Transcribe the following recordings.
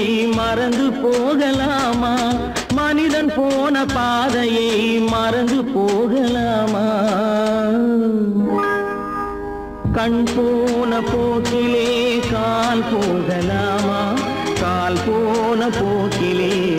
பாதையை மறந்து போகலாமா? மனிதன் போன பாதையை மறந்து போகலாமா? கண் போன போக்கிலே கால் போகலாமா? கால் போன போக்கிலே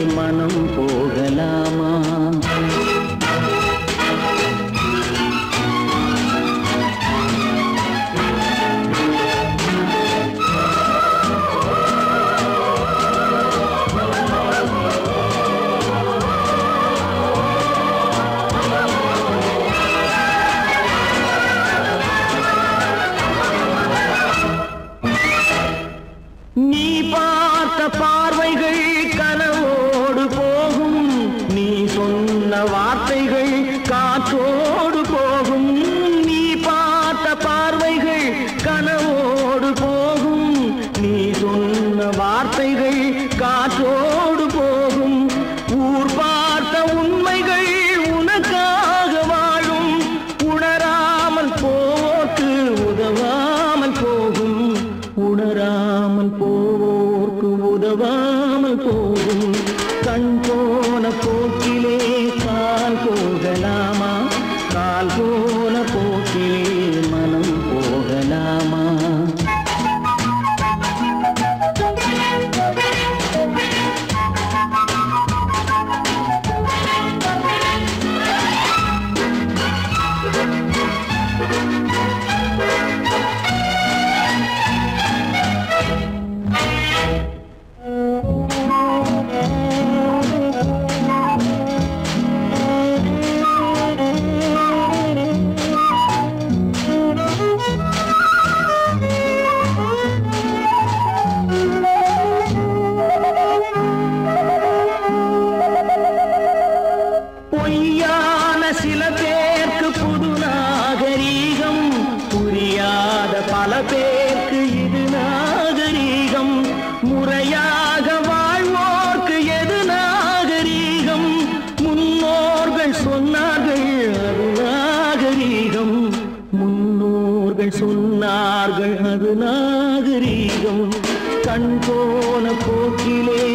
பல பேருக்கு இது நாகரீகம். முறையாக வாழ்வோர்க்கு எது நாகரீகம்? முன்னோர்கள் சொன்னார்கள் அது நாகரீகம். முன்னோர்கள் சொன்னார்கள் அது நாகரீகம். கண் போன போக்கிலே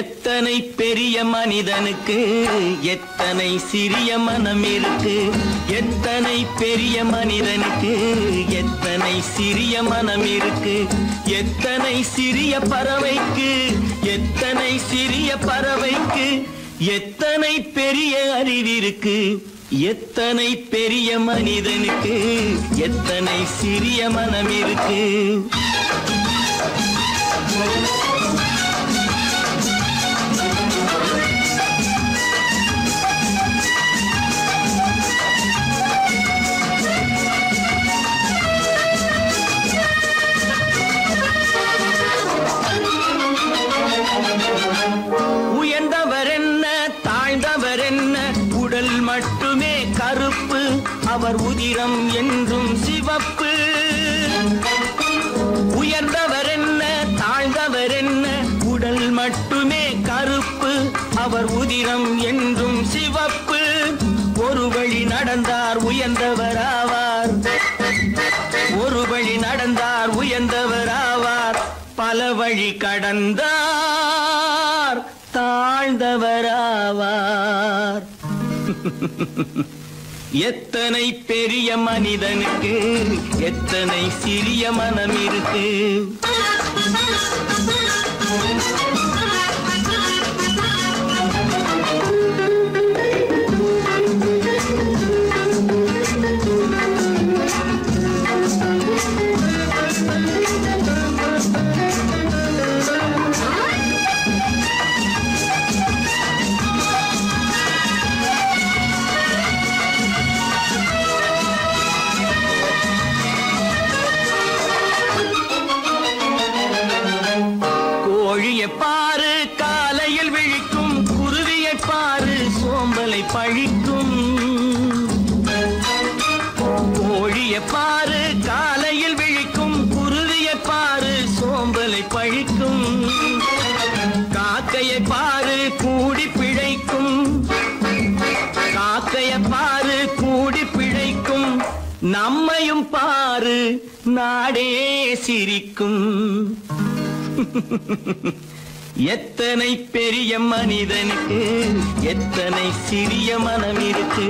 எத்தனை பெரிய மனிதனுக்கு எத்தனை சிறிய மனம் இருக்கு? எத்தனை பெரிய மனிதனுக்கு எத்தனை சிறிய மனம் இருக்கு? எத்தனை சிறிய பறவைக்கு எத்தனை சிறிய பறவைக்கு எத்தனை பெரிய அறிவிருக்கு எத்தனை பெரிய மனிதனுக்கு எத்தனை சிறிய மனம் இருக்கு? வீரம் என்றும் சிவப்பு. உயர்ந்தவர் என்ன தாழ்ந்தவர் என்ன உடல் மட்டுமே கருப்பு. அவர் உதிரம் என்றும் சிவப்பு. ஒரு வழி நடந்தார் உயர்ந்தவர் ஆவார் ஒரு வழி நடந்தார் உயர்ந்தவர் ஆவார் பல வழி கடந்தார் தாழ்ந்தவராவார். எத்தனை பெரிய மனிதனுக்கு எத்தனை சிறிய மனம் இருக்கு சோம்பலை பழிக்கும். கோழிய பாரு காலையில் விழிக்கும். குருவிய பாரு சோம்பலை பழிக்கும். காக்கையை பாரு கூடி பிழைக்கும். காக்கைய பாரு கூடி பிழைக்கும். நம்மையும் பாரு நாடே சிரிக்கும். எத்தனை பெரிய மனிதனுக்கு எத்தனை சிறிய மனம் இருக்கு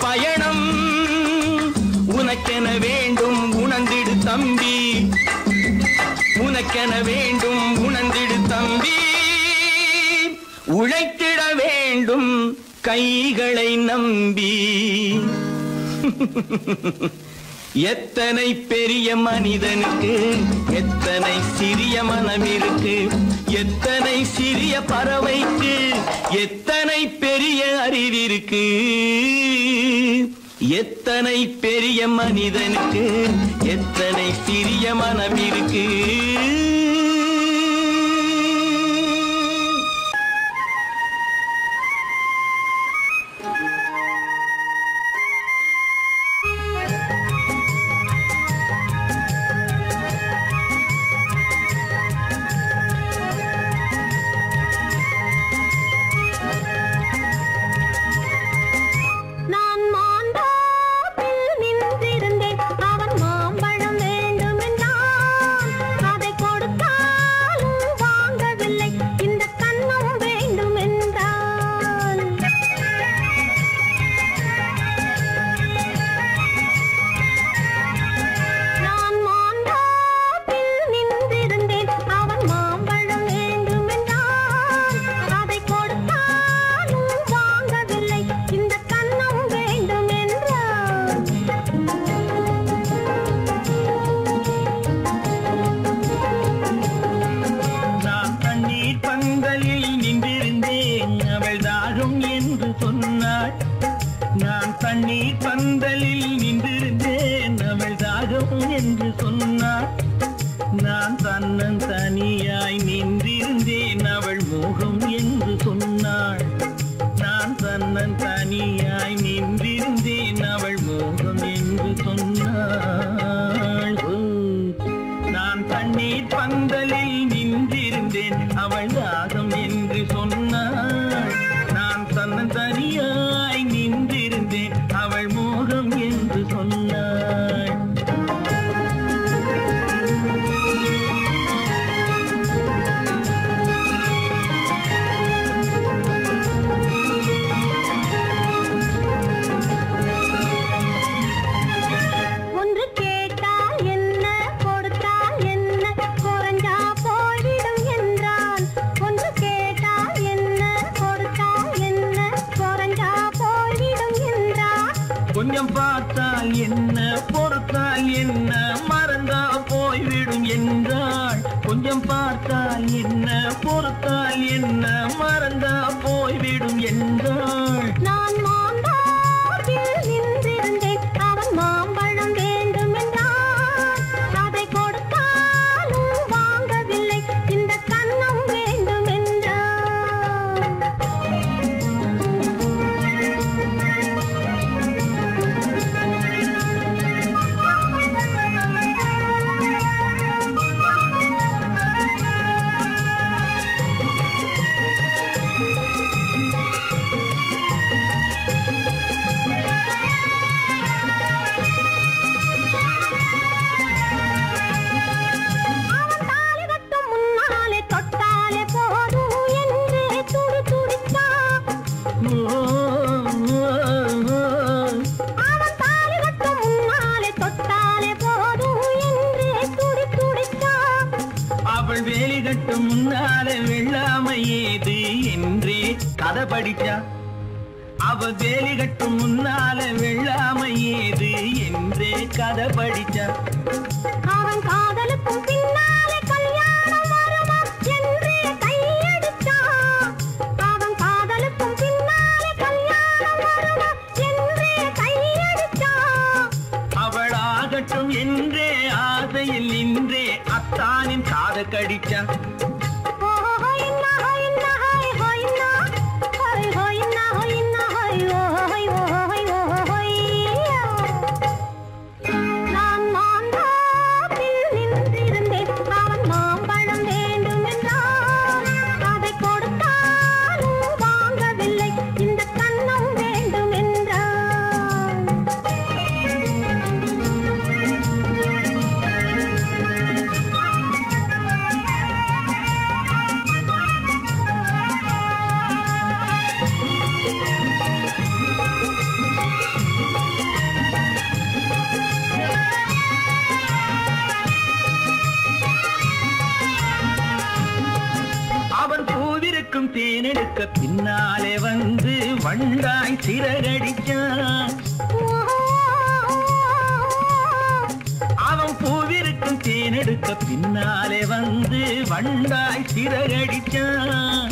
பயணம். உனக்கென வேண்டும் உணர்ந்திடு தம்பி. உனக்கென வேண்டும் உணர்ந்திடு தம்பி. உழைத்திட வேண்டும் கைகளை நம்பி. எத்தனை பெரிய மனிதனுக்கு எத்தனை சிறிய மனம் இருக்கு எத்தனை சிறிய பறவைக்கு எத்தனை பெரிய அறிவிருக்கு எத்தனை பெரிய மனிதனுக்கு எத்தனை சிறிய மனம் இருக்கு வந்து வண்டாய் சிறகடிச்சான்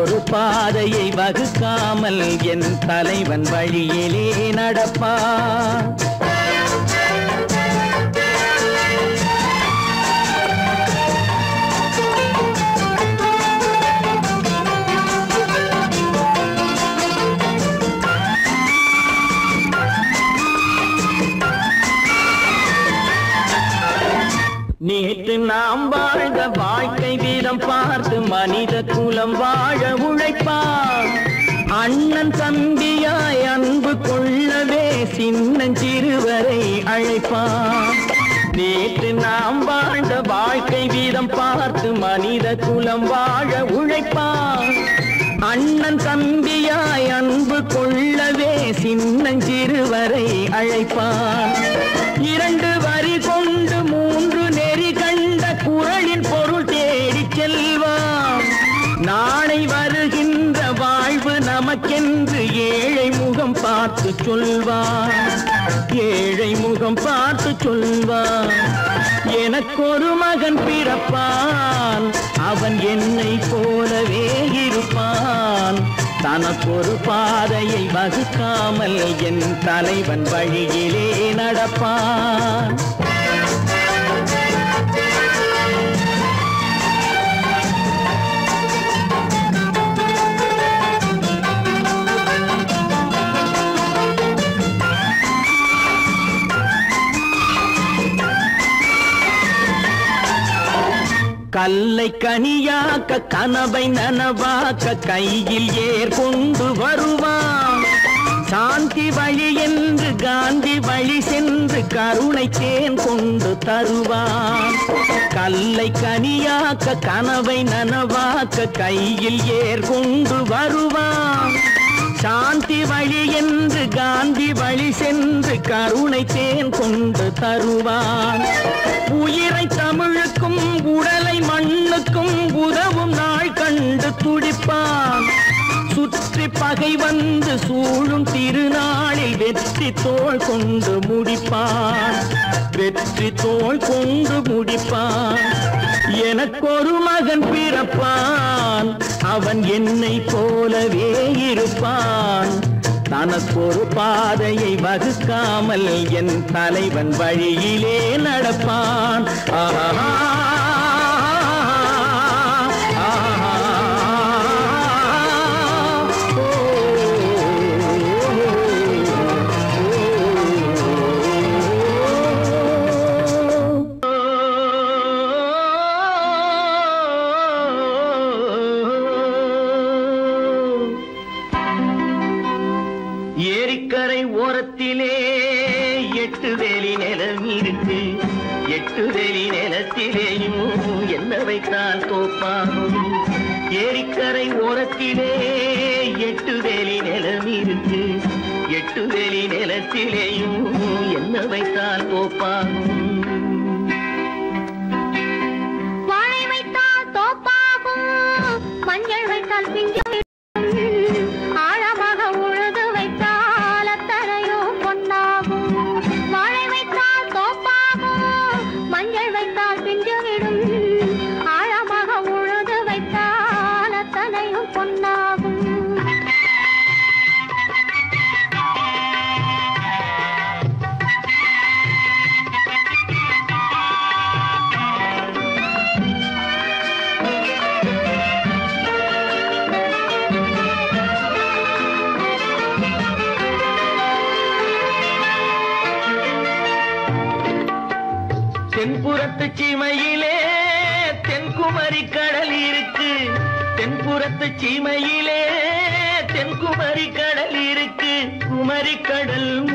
ஒரு பாதையை வகுக்காமல் என் தலைவன் வழியிலே நடப்பா. நேற்று நாம் மனித குலம் வாழ உழைப்பான். அண்ணன் தம்பியாய் அன்பு கொள்ளவே சின்னஞ்சிறுவரை அழைப்பான். நேற்று நாம் வாழ்ந்த வாழ்க்கை வீதம் பார்த்து மனித குலம் வாழ உழைப்பான். அண்ணன் தம்பியாய் அன்பு கொள்ளவே சின்னஞ்சிறுவரை அழைப்பான். இரண்டு பார்த்து சொல்வான் ஏழை முகம் பார்த்து சொல்வான் எனக்கொரு மகன் பிறப்பான். அவன் என்னை போலவே இருப்பான். தனக்கொரு பாதையை வகுக்காமல் என் தலைவன் வழியிலே நடப்பான். கல்லை கனியாக்க கனவை நனவாக்க கையில் ஏர் கொண்டு வருவான். சாந்தி வழி என்று காந்தி வழி சென்று கருணை தேன் கொண்டு தருவான். கல்லை கனியாக்க கனவை நனவாக்க கையில் ஏர் கொண்டு வருவான். சாந்தி வழி என்று காந்தி வழி சென்று கருணை தேன் கொண்டு தருவான். தோல் கொண்டு முடிப்பான். வெற்றி தோல் கொண்டு முடிப்பான். எனக்கொரு மகன் பிறப்பான். அவன் என்னை போலவே இருப்பான். தனக்கொரு பாதையை வகுக்காமல் என் தலைவன் வழியிலே நடப்பான். ஆஹா. சீமையிலே தென்குமரி கடல் இருக்கு. குமரி கடல்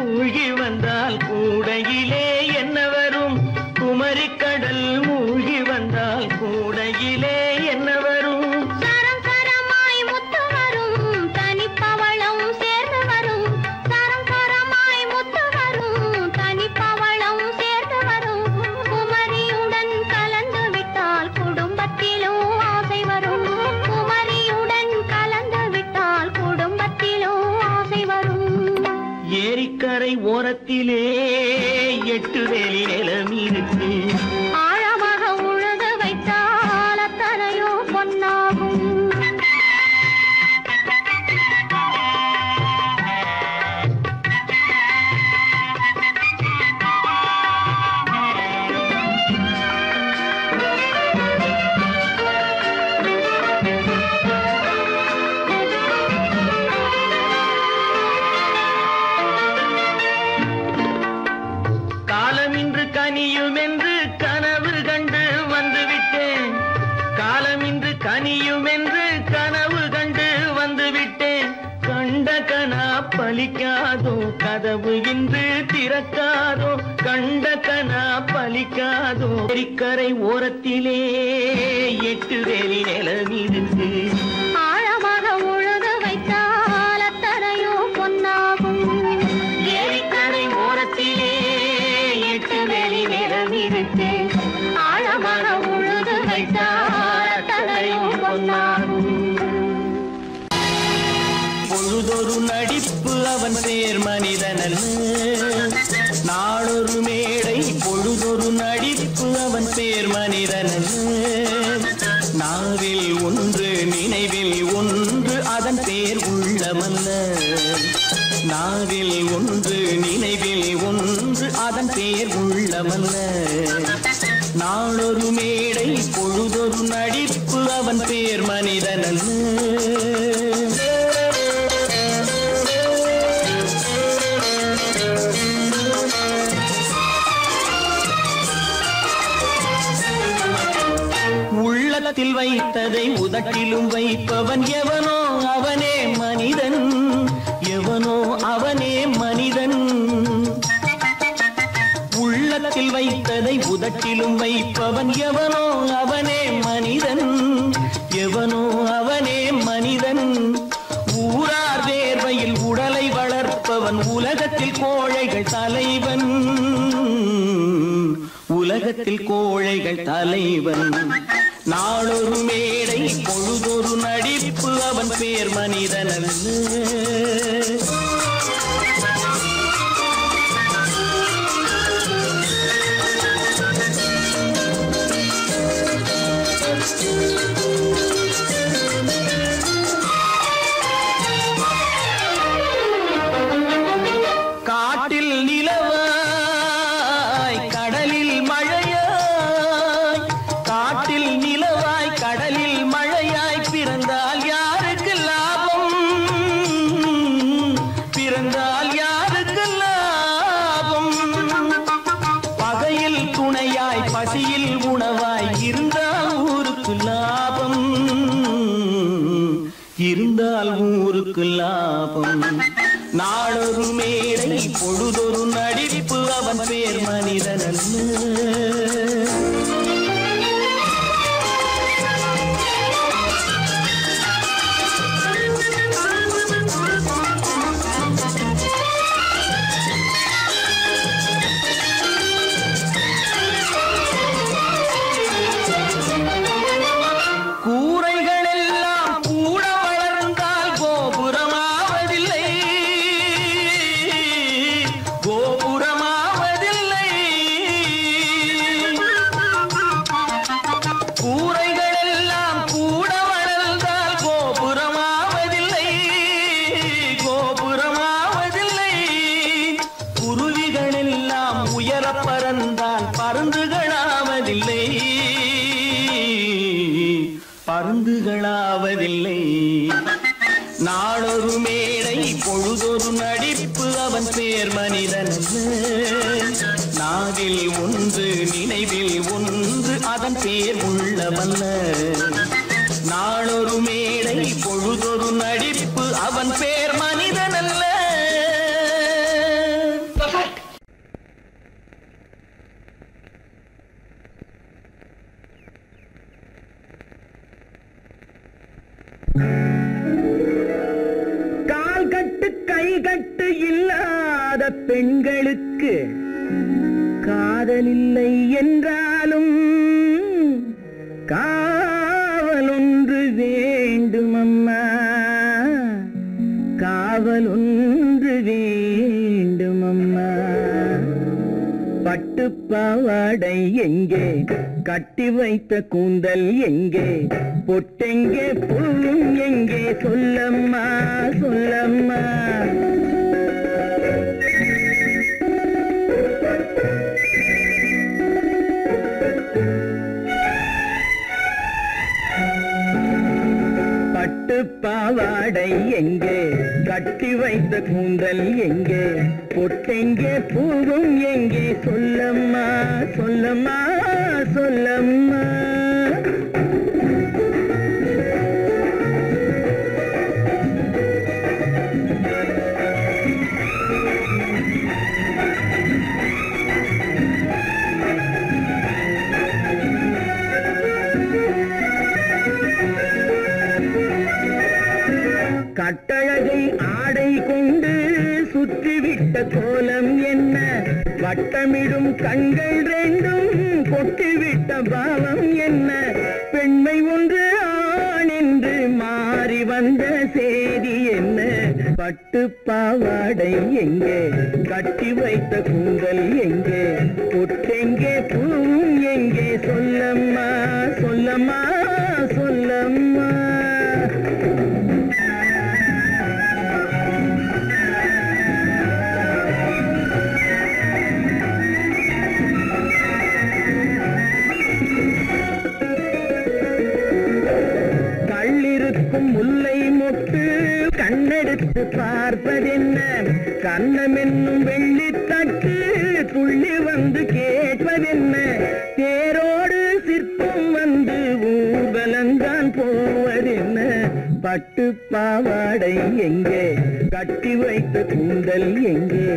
பேர் மனிதன் உள்ளத்தில் வைத்ததை உதட்டிலும் வைப்பவன் எவனோ அவனே மனிதன். எவனோ அவனே மனிதன். உள்ளத்தில் வைத்ததை உதட்டிலும் வைப்பவன் எவனோ தலைவன். நாளொரு மேடை வைத்த கூந்தல் எங்கே? பொட்டெங்கே பூவும் எங்கே? சொல்லம்மா சொல்லம்மா. பாவாடை எங்கே? கட்டி வைத்த கூந்தல் எங்கே? பொட்டெங்கே பூவும் எங்கே? சொல்லம்மா சொல்லம்மா. சொல்லம்மா. கட்டழகை ஆடை கொண்டு சுற்றிவிட்ட கோலம் என்ன? வட்டமிடும் கண்கள் ரெண்டும் கொட்டிவிட்ட பாவம் என்ன? பெண்மை ஒன்று ஆண் என்று மாறி வந்த செய்தி என்ன? பட்டு பாவாடை எங்கே? கட்டி வைத்த கூந்தல் எங்கே? பொட்டெங்கே பூவும் எங்கே? சொல்லம்மா சொல்லம்மா சொல்லம்மா. கண்ணெடுத்து பார்ப்பதென்ன? கண்ணமென்னும் வெள்ளித்தட்டு துள்ளி வந்து கேட்பதென்ன? தேரோடு சிற்பம் வந்து ஊர்வலந்தான் போவதென்ன? பட்டு பாவாடை எங்கே? கட்டி வைத்த கூந்தல் எங்கே?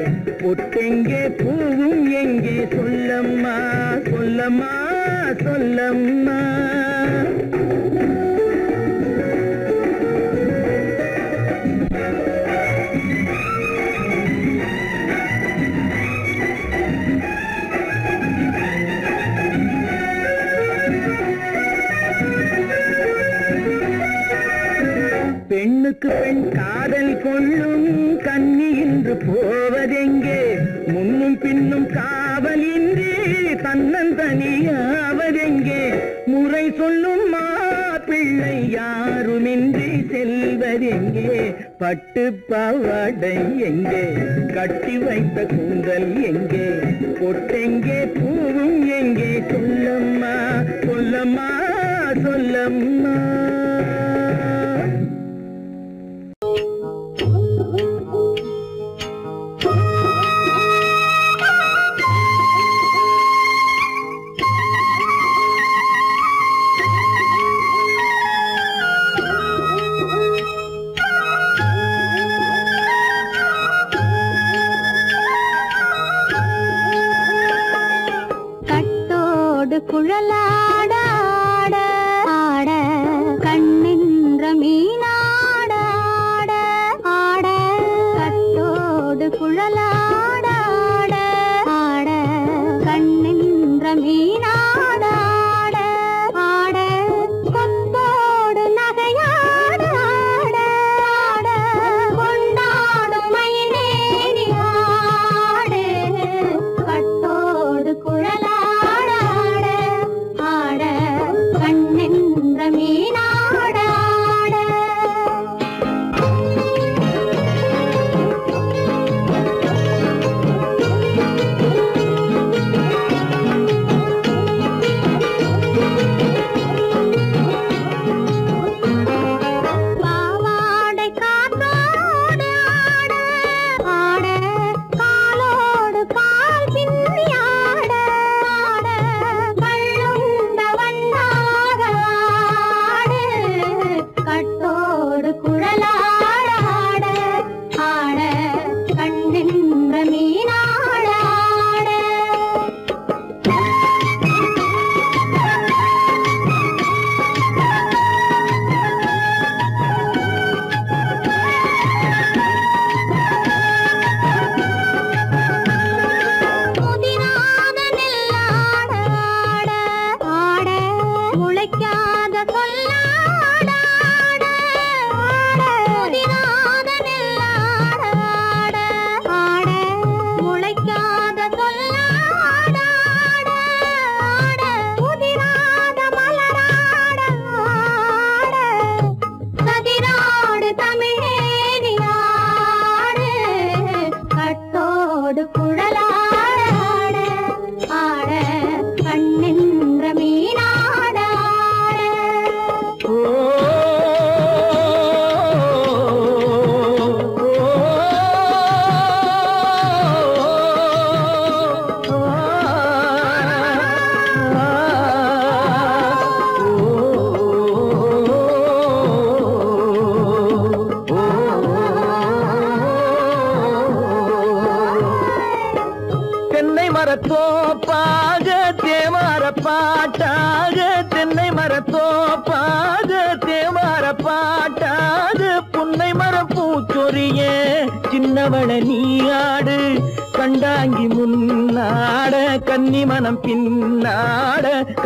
பொட்டெங்கே பூவும் எங்கே? சொல்லம்மா சொல்லம்மா சொல்லம்மா. பெண்ணுக்கு பெண் காதல் கொள்ளும் கண்ணி இன்று போவதெங்கே? முன்னும் பின்னும் காவலின்றி தன்னந்தனியாவதெங்கே முறை சொல்லும் மாப்பிள்ளை யாருமின்றி செல்வதெங்கே? பட்டு பாவாடை எங்கே? கட்டி வைத்த கூந்தல் எங்கே? பொட்டெங்கே பூவும் எங்கே? சொல்லம்மா சொல்லம்மா சொல்லம்மா.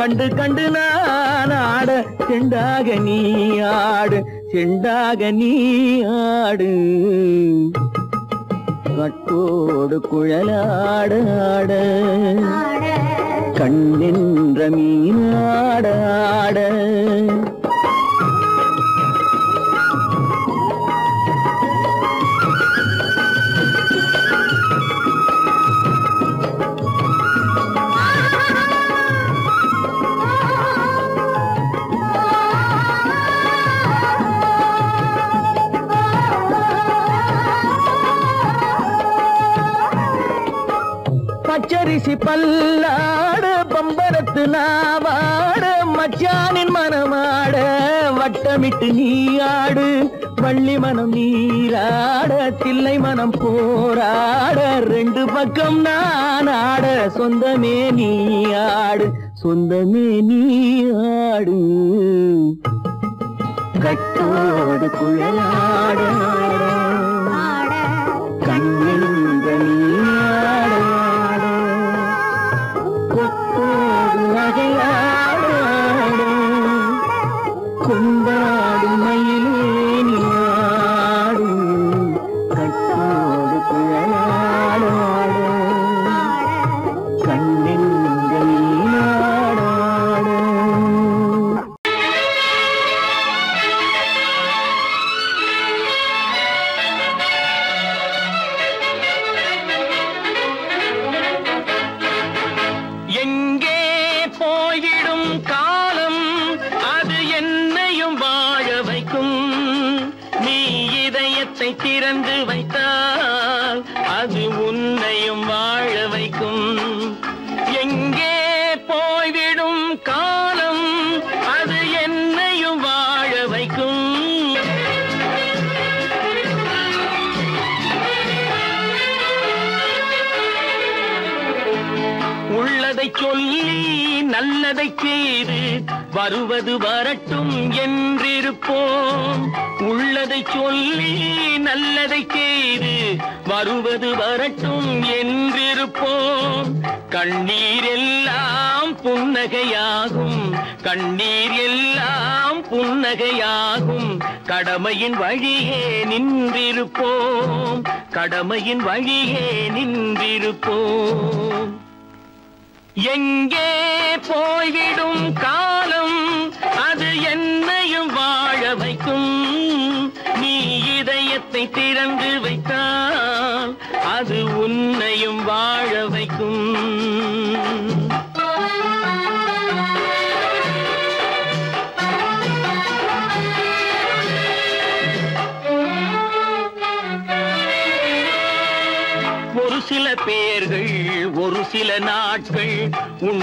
கண்டு கண்டு நான் ஆட செண்டாக நீ ஆடு செண்டாக நீ பாட்டு நீ ஆடு. வள்ளி மனம் நீராட தில்லை மனம் போராட. ரெண்டு பக்கம் நான் ஆட சொந்தமே நீ ஆடு. சொந்தமே நீ கடமையின் வழியே நின்றிருப்போம். கடமையின் வழியே நின்றிருப்போம். எங்கே போய்விடும் கா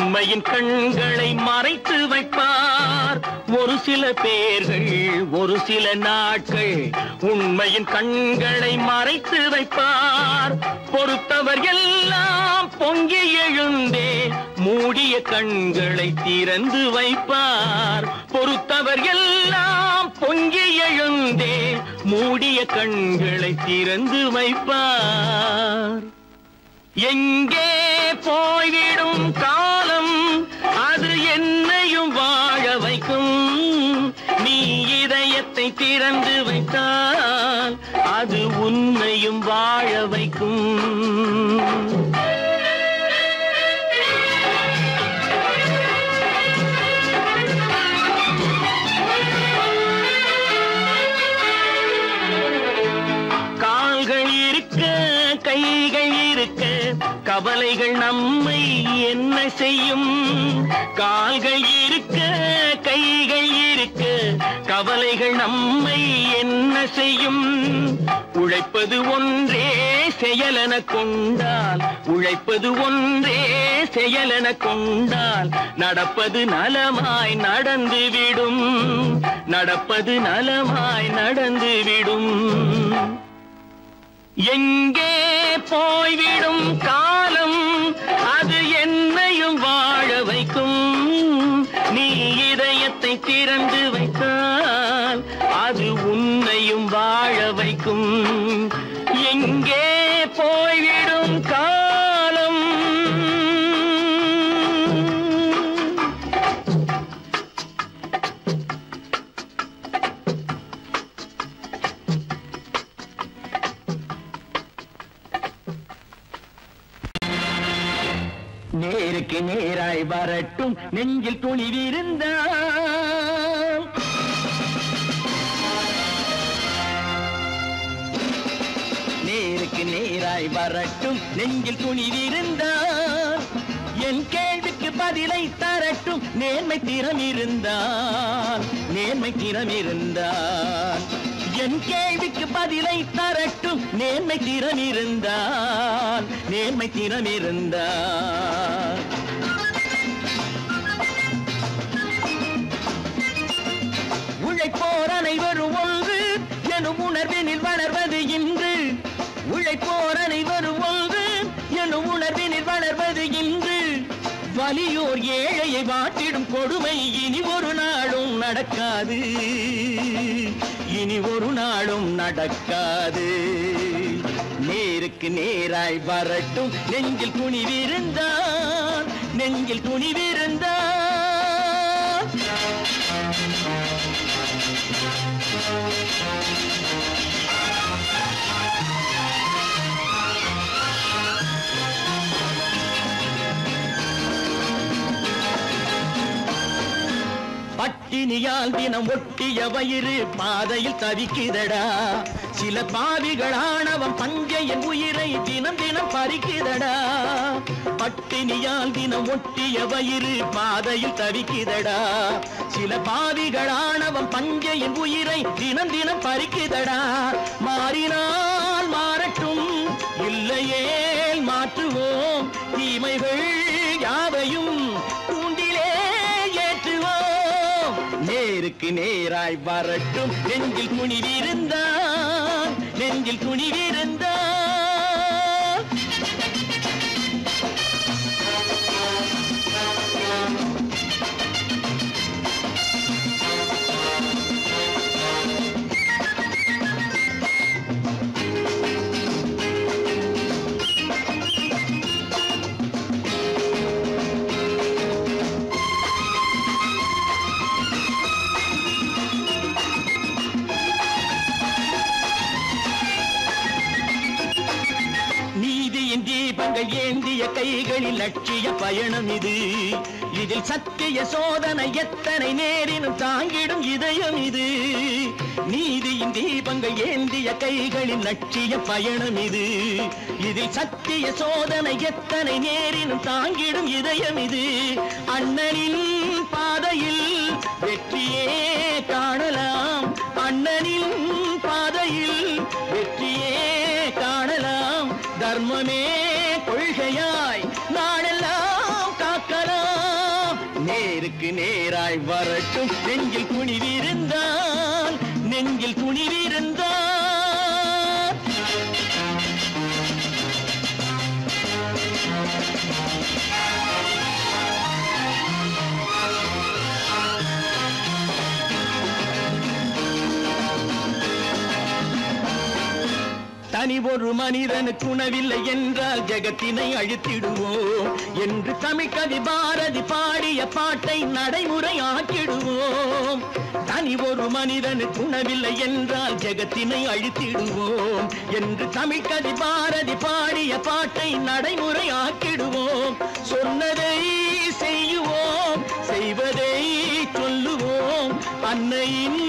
உண்மையின் கண்களை மறைத்து வைப்பார். ஒரு சில பேர்கள் ஒரு சில நாட்கள் உண்மையின் கண்களை மறைத்து வைப்பார். பொறுத்தவர் எல்லாம் பொங்கி எழுந்தே மூடிய கண்களை திறந்து வைப்பார். பொறுத்தவர் எல்லாம் பொங்கி எழுந்தே மூடிய கண்களை திறந்து வைப்பார். எங்கே போய்விடும் கா திறந்து வைத்தால் அது உன்னையும் வாழ வைக்கும். இருக்க இருக்க கவலைகள் நம்மை என்ன செய்யும்? கால்கள் இருக்க கைகள் இருக்க கவலைகள் நம்மை என்ன செய்யும்? உழைப்பது ஒன்றே செயலென கொண்டால் உழைப்பது ஒன்றே செயலென கொண்டால் நடப்பது நலமாய் நடந்துவிடும் நடப்பது நலமாய் நடந்துவிடும் எங்கே போய்விடும் காலம் அது என்னையும் வாழ வைக்கும். நீ இதயத்தை திறந்து வைத்தால் அது உன்னையும் வாழ வைக்கும். நேராய் வரட்டும் நெஞ்சில் துணிவிருந்தால் நேருக்கு நேராய் வரட்டும் நெஞ்சில் துணிவிருந்தால் என் கேள்விக்கு பதிலை தரட்டும் நேர்மை திறம் இருந்தால் நேர்மை திறம் இருந்தால் என் கேள்விக்கு பதிலை தரட்டும் நேர்மை திறம் இருந்தால் நேர்மை திறம் இருந்தால் கொடுமை இனி ஒரு நாளும் நடக்காது. இனி ஒரு நாளும் நடக்காது. நேருக்கு நேராய் வரட்டும். நெஞ்சில் துணிவிருந்தான் நெஞ்சில் துணிவிருந்தான் பட்டினியால் தினம் ஒட்டிய வயிறு பாதையில் தவிக்குதடா சில பாவிகளானவன் பஞ்சையின் உயிரை தினம் தினம் பறிக்குதடா பட்டினியால் தினம் ஒட்டிய வயிறு பாதையில் தவிக்குதடா சில பாவிகளானவன் பஞ்சையின் உயிரை தினம் தினம் பறிக்குதடா மாறினால் மாறட்டும் இல்லையே நீராய் வரட்டும். நெஞ்சில் துணிவிருந்தான் நெஞ்சில் துணிவிருந்தான் கைகளில் லட்சிய பயணம் இது. இதில் சத்திய சோதனை எத்தனை நேரினும் தாங்கிடும் இதயம் இது. நீதியின் தீபங்கள் ஏந்திய கைகளில் லட்சிய பயணம் இது. இதில் சத்திய சோதனை எத்தனை நேரினும் தாங்கிடும் இதயம் இது. அண்ணனின் பாதையில் வெற்றியே காணலாம். அண்ணனின் நேராய் வரட்டும். நெஞ்சில் துணிவிருந்தால் நெஞ்சில் துணிவிருந்தால் தனி ஒரு மனிதனுக்கு உணவில்லை என்றால் ஜெகத்தினை அழித்திடுவோம். என்று தமிழ்கவி பாரதி பாடிய பாட்டை நடைமுறை ஆக்கிடுவோம். தனி ஒரு மனிதனுக்கு உணவில்லை என்றால் ஜெகத்தினை அழித்திடுவோம். என்று தமிழ்கவி பாரதி பாடிய பாட்டை நடைமுறை ஆக்கிடுவோம். சொன்னதை செய்யுவோம் செய்வதை சொல்லுவோம். அன்னையின்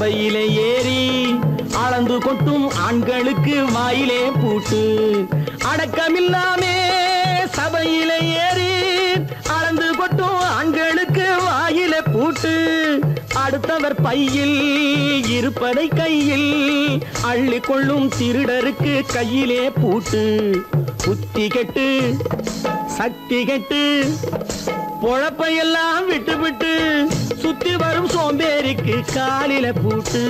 சபையிலே ஏறி அளந்து கொட்டும் ஆண்களுக்கு வாயிலே பூட்டு. அடக்கமில்லாமே சபையிலே ஏறி அளந்து கொட்டும் ஆண்களுக்கு வாயிலே பூட்டு. அடுத்தவர் பையில் இருப்பதை கையில் அள்ளி கொள்ளும் திருடருக்கு கையிலே பூட்டு. புத்தி கெட்டு சக்தி கெட்டு பொழப்பையெல்லாம் விட்டு விட்டு சுத்தி வரும் சோம்பேறிக்கு காலில பூட்டு.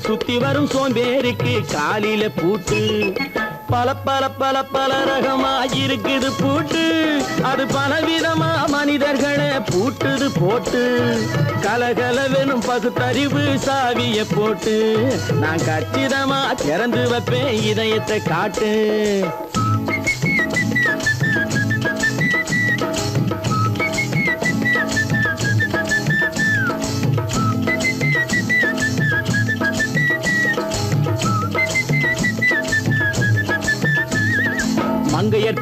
சுத்தி வரும் சோம்பேறிக்கு காலில பூட்டு. பல பல பல பல ரகமா இருக்குது பூட்டு. அது பலவிதமா மனிதர்களை பூட்டுது போட்டு. கலகலவெனும் பகுத்தறிவு சாவிய போட்டு. நான் கச்சிதமா திறந்து வைப்பேன் இதயத்தை காட்டு.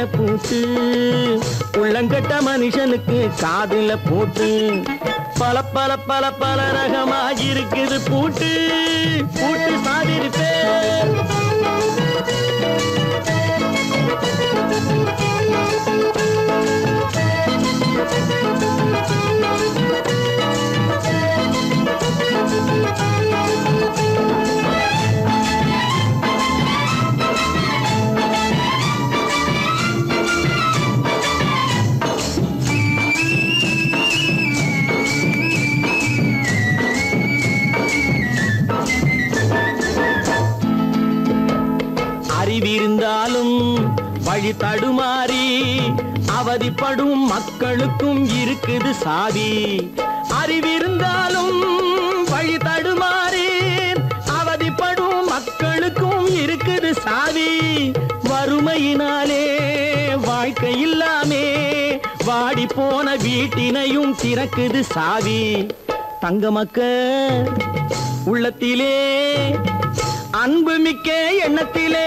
காதில பூட்டு உள்ளங்கட்ட மனுஷனுக்கு காதில பூட்டு பல பல பல பல ரகமாயிருக்குது பூட்டு. பூட்டு சாதிருப்பேன். வழி தடுமாறி அவதிப்படும் மக்களுக்கும் இருக்குது சாதி. அறிவிருந்தாலும் வழி தடுமாறி அவதிப்படும் மக்களுக்கும் இருக்குது சாதி. வறுமையினாலே வாழ்க்கை இல்லாமே வாடி போன வீட்டினையும் திறக்குது சாவி தங்க மக்க உள்ளத்திலே அன்பு மிக்க எண்ணத்திலே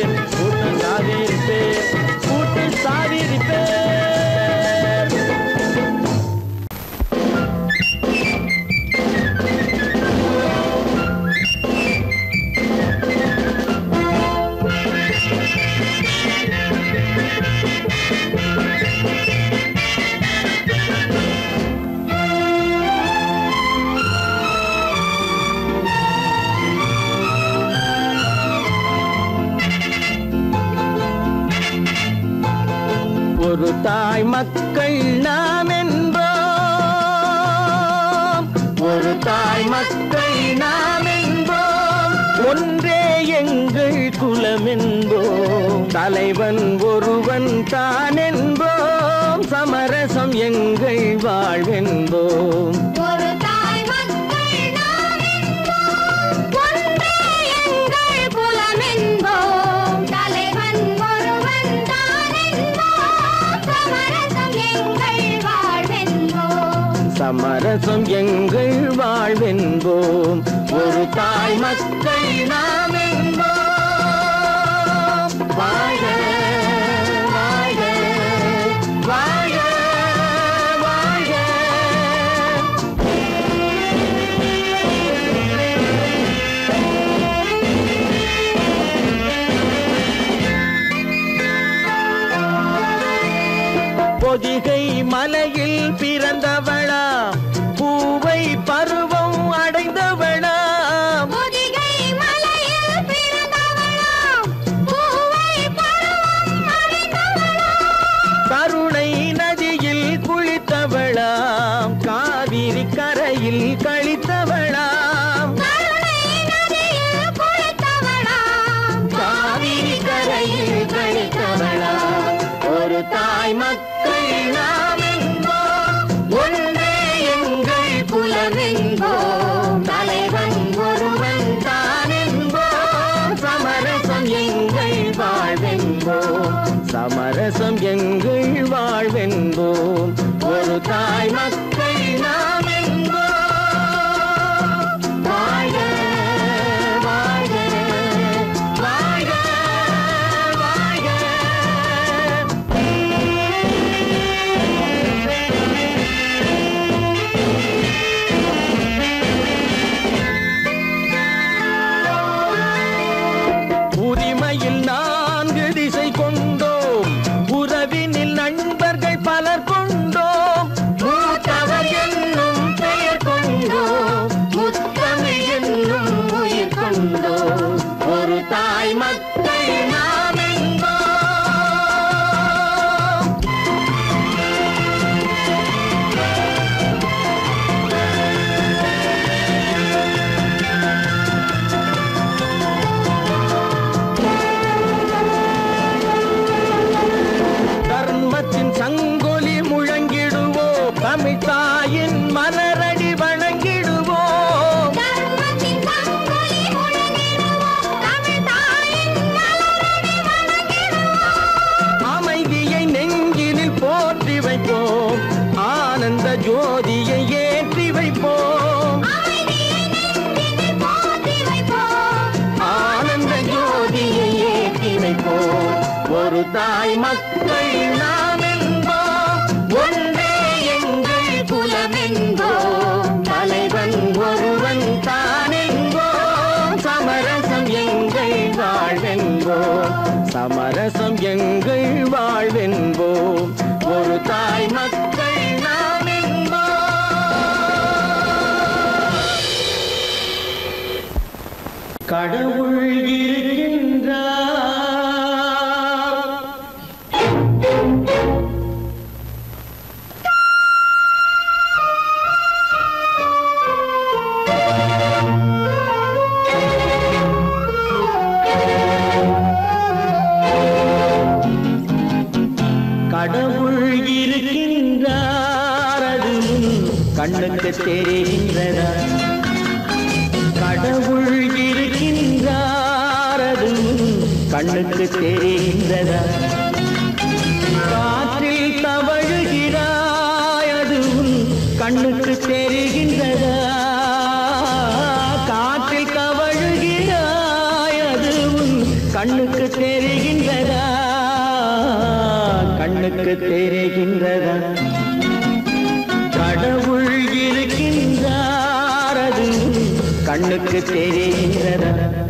தாய் மக்கள் நாம் என்போம். ஒரு தாய் மக்கள் நாம் என்போம். ஒன்றே எங்கள் குலம் என்போம். தலைவன் ஒருவன் தான் என்போம். சமரசம் எங்கள் வாழ்வென்போம். சமரசம் எங்கள் வாழ்வென்போம். ஒரு தாய் மக்கள் நாம் என்போம் வாழ்க பட்டு தெரிகின்றதா? காற்றில் கவழுகிறாய் அது உன் கண்ணுக்கு தெரிகின்றதா? கண்ணுக்கு தெரிகின்றதா? கடவுள் இருக்கின்றார் கண்ணுக்கு தெரிகின்றதா?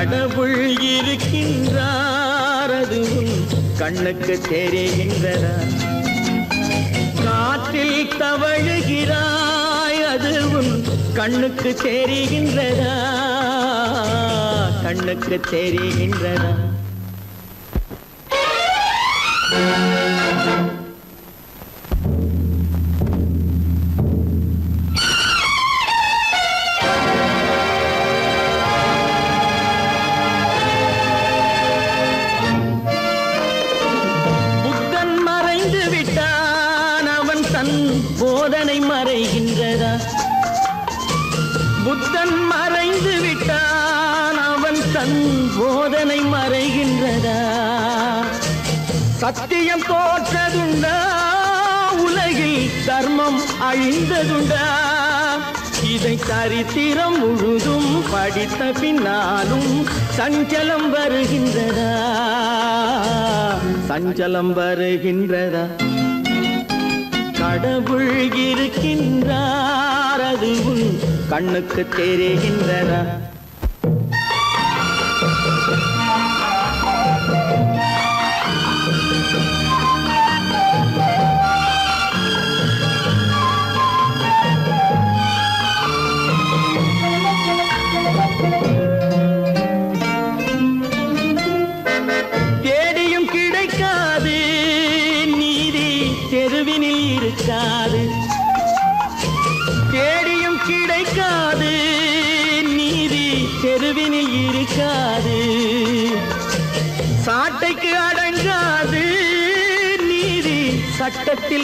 கடவுள் இருக்கின்றார் அதுவும் கண்ணுக்கு தெரிகின்றதா? காற்றில் தவழுகிறாய் அதுவும் கண்ணுக்கு தெரிகின்றதா? கண்ணுக்கு தெரிகின்றதா? தர்மம் அழிந்ததுண்டா. இதை சரித்திரம் முழுதும் படித்த பின்னாலும் சஞ்சலம் வருகின்றதா? சஞ்சலம் வருகின்றதா? கடவுள் இருக்கின்றார் அதுவும் கண்ணுக்கு தெரிகின்றதா?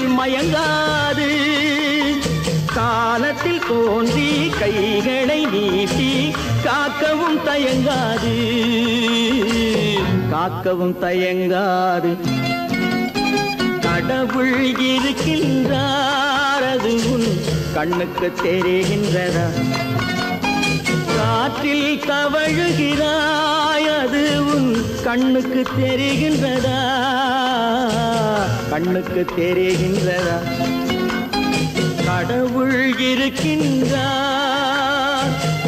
மயங்காது. காலத்தில் தோன்றி கைகளை நீட்டி காக்கவும் தயங்காது. காக்கவும் தயங்காது. கடவுள் இருக்கின்றார் அது உன் கண்ணுக்கு தெரிகின்றதா? காற்றில் தவழுகிறாய் அது உன் கண்ணுக்கு தெரிகின்றதா? கண்ணுக்கு தெரிகின்றதா? கடவுள் இருக்கின்றார்.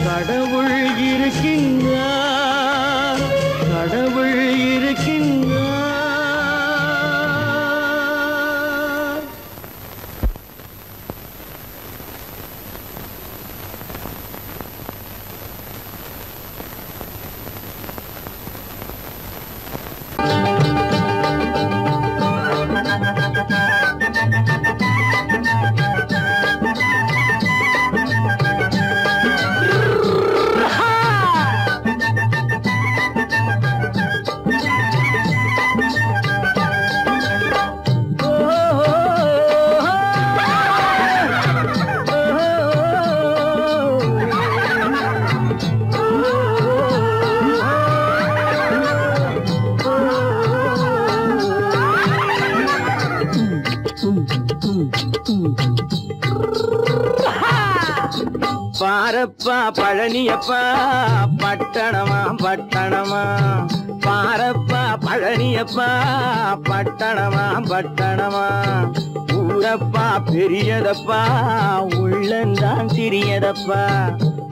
கடவுள் இருக்கின்றார். பாரப்பா பழனியப்பா பட்டணமா பட்டணமா. பாரப்பா பழனியப்பா பட்டணமா பட்டணமா. ஊரப்பா பெரியதப்பா உள்ளந்தான் சிறியதப்பா.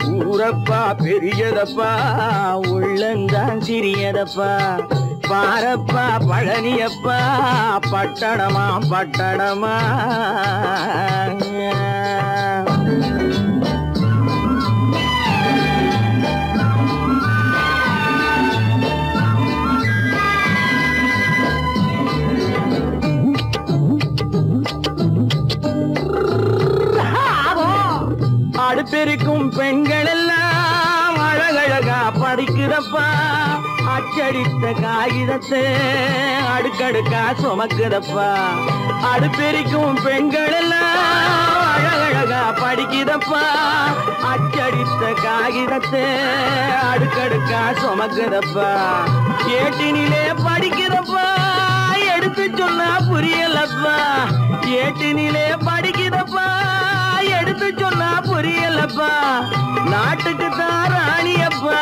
ஊரப்பா பெரியதப்பா உள்ளந்தான் சிறியதப்பா. பாரப்பா பழனியப்பா பட்டணமா பட்டணமா. அடுப்பெருக்கும் பெண்கள் எல்லாம் அழகழகா படிக்குதப்பா அச்சடித்த காகிதத்தை அடுக்கடுக்கா சுமக்குதப்பா. அடுப்பெருக்கும் பெண்கள் எல்லாம் அழகழகா படிக்குதப்பா அச்சடித்த காகிதத்தை அடுக்கடுக்கா சுமக்குதப்பா. கேட்டினிலே படிக்குதப்பா எடுத்து சொன்னா புரியலப்பா. கேட்டினிலே படிக்குதப்பா அப்பா. நாட்டுக்கு தான் ராணி அப்பா.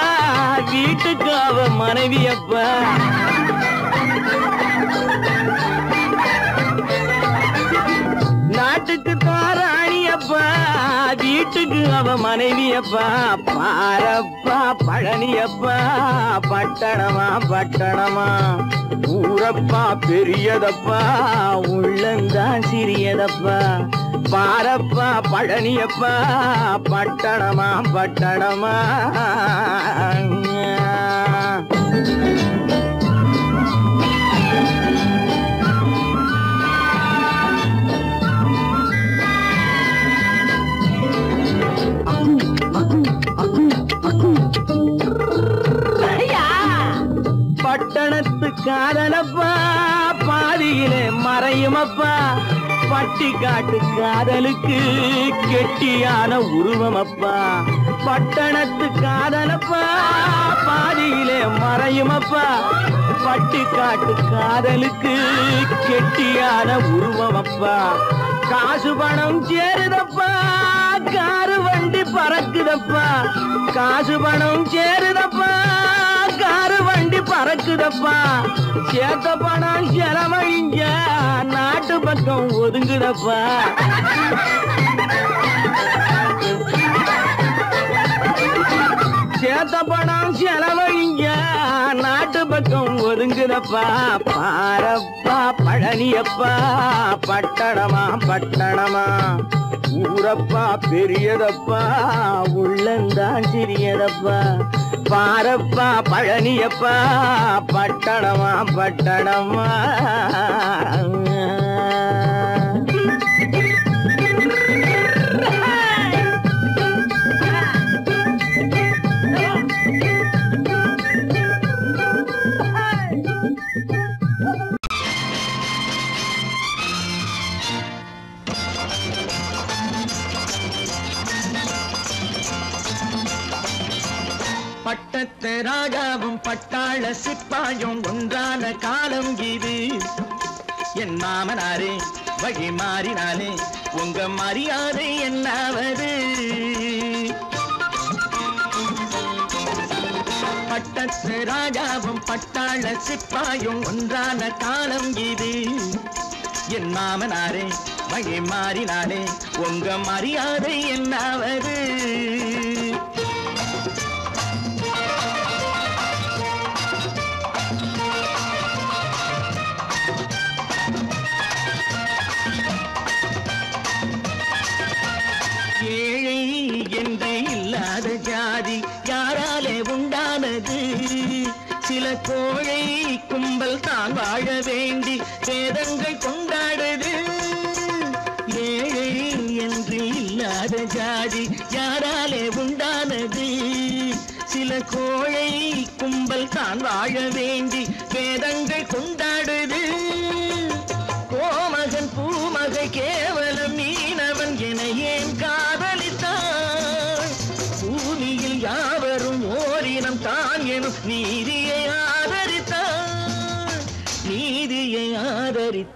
வீட்டுக்கு அவ மனைவி அப்பா. நாட்டுக்கு தான் ராணி அப்பா. வீட்டுக்கு அவ மனைவி அப்பா. பாரப்பா பழனி அப்பா. பட்டணமா பட்டணமா. ஊரப்பா பெரியதப்பா. உள்ளந்தான் சிறியதப்பா. பாரப்பா பழனியப்பா பட்டணமா பட்டணமா? பட்டணத்து காதலப்பா பாதியிலே மறையுமப்பா. பட்டி காட்டு காதலுக்கு கெட்டியான உருவம் அப்பா. பட்டணத்து காதலப்பா பாதியிலே மறையுமப்பா பட்டி காட்டு காதலுக்கு கெட்டியான உருவம் அப்பா. காசு பணம் சேருதப்பா காரு வண்டி பறக்குதப்பா. காசு பணம் சேருதப்பா பறக்குதப்பா. சேத்த பணம் செலவழிஞ்ச நாட்டு பக்கம் ஒதுங்குதப்பா. சேத்த பணம் செலவழிஞ்ச நாட்டு பக்கம் ஒதுங்குதப்பா. பாரப்பா பழனியப்பா. பட்டணமா பட்டணமா. ஊரப்பா பெரியதப்பா உள்ளந்தான் சிறியதப்பா. பாரப்பா பழனியப்பா பட்டணமா பட்டணமா. பட்டத்து ராஜாவும் பட்டாள சிப்பாயும் ஒன்றான காலம் இது. என் மாமனாரே வழி மாறினாலே உங்க மரியாதை என்னாவது? பட்டத்து ராஜாவும் பட்டாள சிப்பாயும் ஒன்றான காலம் இது. என் மாமனாரே வழி மாறினாலே உங்க மரியாதை என்னாவது?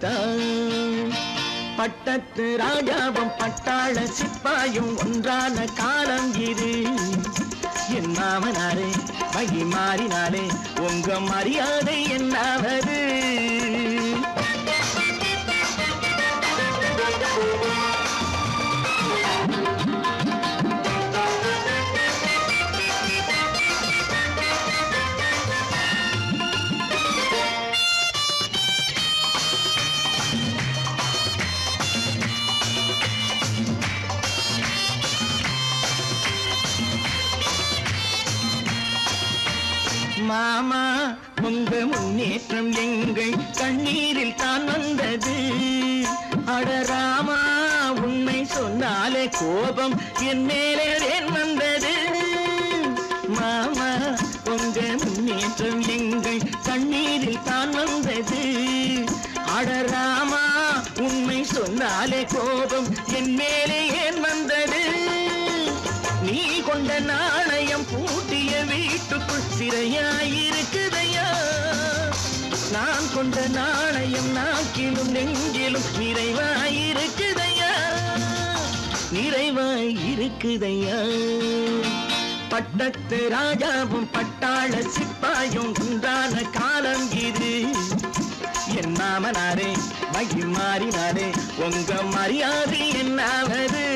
ஆதரித்தான் பட்டத்து ராஜாவும் பட்டாள சிப்பாயும் ஒன்றான காலம் இது. என் மாமனாரே வழி மாறினாலே உங்க மரியாதை என்னாவது? மாமா உங்க முன்னேற்றம் எங்கள் கண்ணீரில் தான் வந்தது. அடராமா உண்மை சொன்னாலே கோபம் என் மேலே ஏன் வந்தது? மாமா உங்க முன்னேற்றம் எங்கள் கண்ணீரில் தான் வந்தது. அடராமா உண்மை சொன்னாலே கோபம் என் மேலே ஏன் வந்தது? நீ கொண்ட நான் வீட்டுக்குள் சிறையாயிருக்குதையா நான் கொண்ட நாணயம் நாக்கிலும் நெஞ்சிலும் நிறைவாயிருக்குதையா? நிறைவாயிருக்குதையா? பட்டத்து ராஜாவும் பட்டாள சிப்பாயும் உண்டான காலம் இது. என் மாமனாரே மகி மாறினாரே உங்க மரியாதை என்னாவது?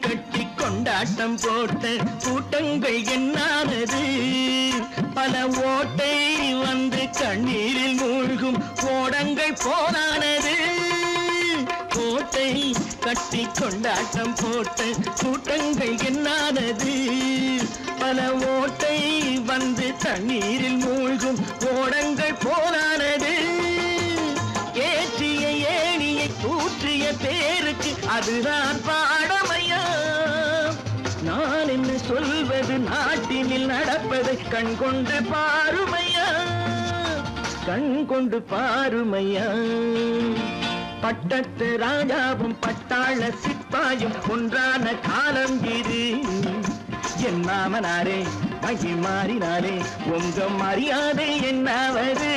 கட்டி கொண்டாட்டம் போட்ட கூட்டங்கள் என்னானது? பல ஓட்டை வந்து கண்ணீரில் மூழ்கும் ஓடங்கள் போனானது கோட்டை கட்டி கொண்டாட்டம் போட்ட கூட்டங்கள் என்னானது? பல ஓட்டை வந்து தண்ணீரில் மூழ்கும் ஓடங்கள் போனானது ஏற்றிய ஏணியை கூற்றிய பேருக்கு அதுதான் பாடமையா உலகில் நடப்பதை கண் கொண்டு பாருமையா? கண் கொண்டு பாருமையா? பட்டத்து ராஜாவும் பட்டாள சிப்பாயும் ஒன்றான காலம் இது. என் மாமனாரே மகி மாறினாரே உங்க மரியாதை என்னாவது?